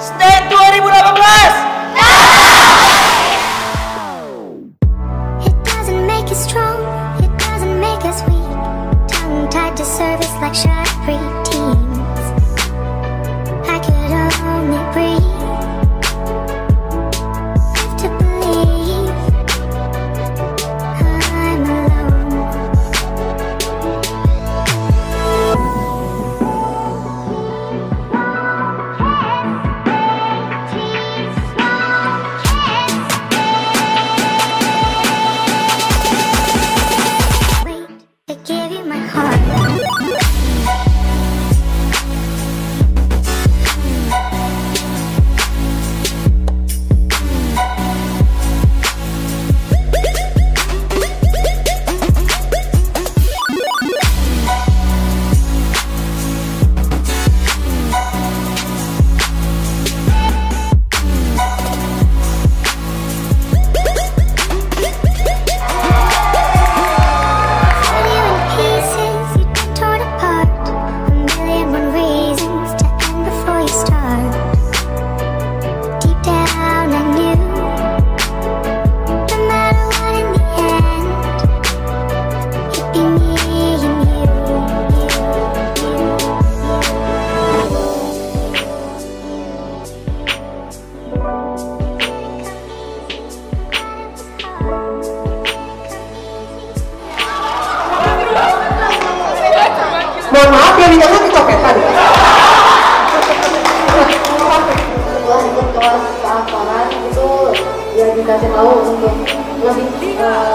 State 2018. No! It doesn't make strong. mohon maaf yang di dalam setelah ikut kelas keakoran itu ya dikasih tahu untuk lebih eh,